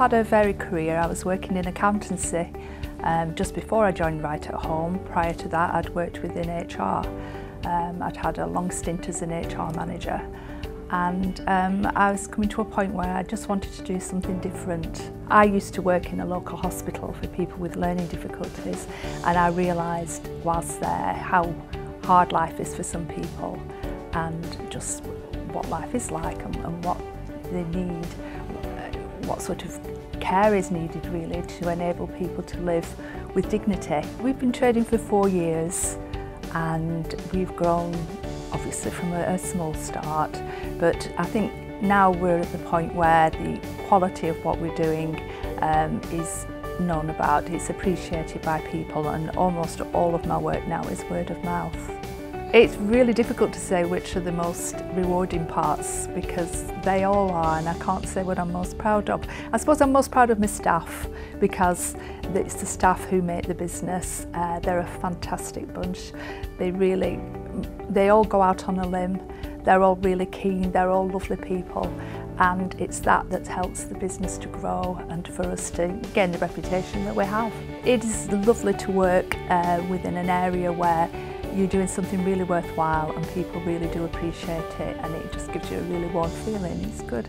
had a varied career. I was working in accountancy um, just before I joined Right at Home. Prior to that, I'd worked within HR. Um, I'd had a long stint as an HR manager. And um, I was coming to a point where I just wanted to do something different. I used to work in a local hospital for people with learning difficulties, and I realised whilst there how hard life is for some people and just what life is like and, and what they need what sort of care is needed really to enable people to live with dignity. We've been trading for four years and we've grown obviously from a, a small start but I think now we're at the point where the quality of what we're doing um, is known about, it's appreciated by people and almost all of my work now is word of mouth. It's really difficult to say which are the most rewarding parts because they all are and I can't say what I'm most proud of. I suppose I'm most proud of my staff because it's the staff who make the business. Uh, they're a fantastic bunch. They really, they all go out on a limb. They're all really keen, they're all lovely people and it's that that helps the business to grow and for us to gain the reputation that we have. It is lovely to work uh, within an area where you're doing something really worthwhile and people really do appreciate it and it just gives you a really warm feeling. It's good.